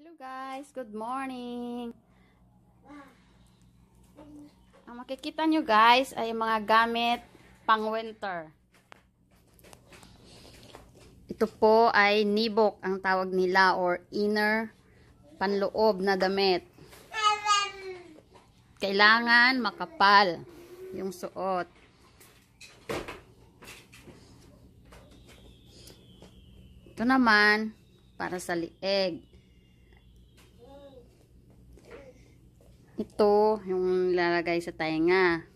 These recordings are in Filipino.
Hello guys, good morning. Ang makikita nyo guys ay mga gamit pang winter. Ito po ay nibok ang tawag nila or inner panloob na damit. Kailangan makapal yung suot. Ito naman para sa lieg. Ito, yung lalagay sa tainga.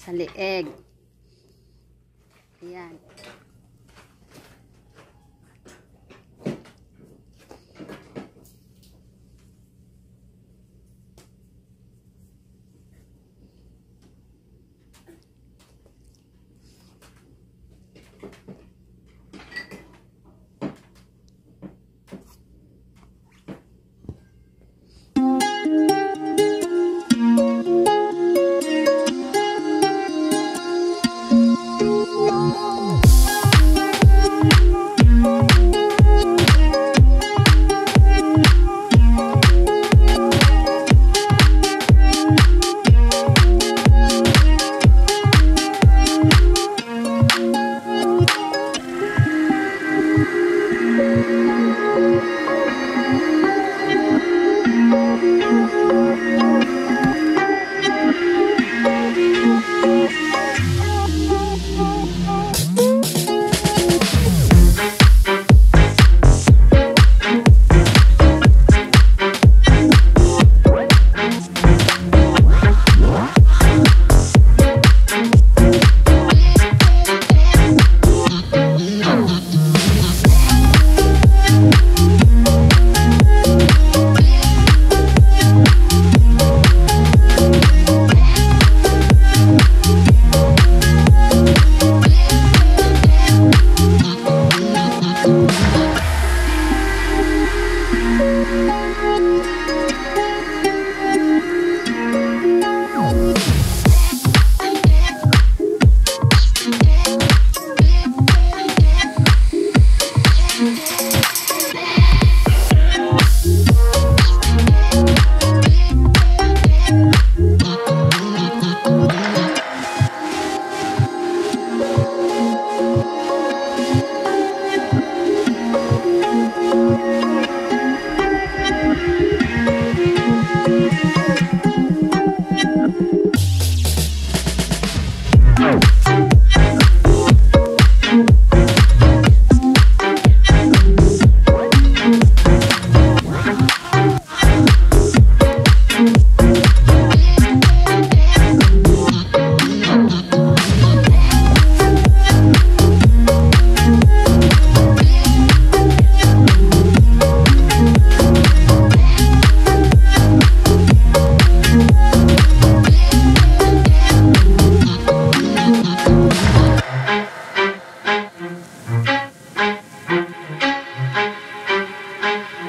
Sa lieg. Ayan. Bye.